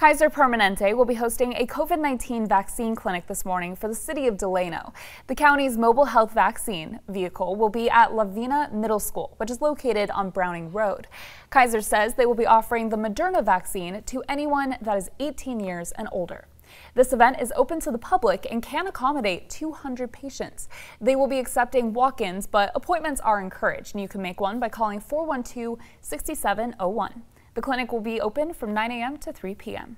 Kaiser Permanente will be hosting a COVID-19 vaccine clinic this morning for the city of Delano. The county's mobile health vaccine vehicle will be at La Vina Middle School, which is located on Browning Road. Kaiser says they will be offering the Moderna vaccine to anyone that is 18 years and older. This event is open to the public and can accommodate 200 patients. They will be accepting walk-ins, but appointments are encouraged, and you can make one by calling 412 6701. The clinic will be open from 9 a.m. to 3 p.m.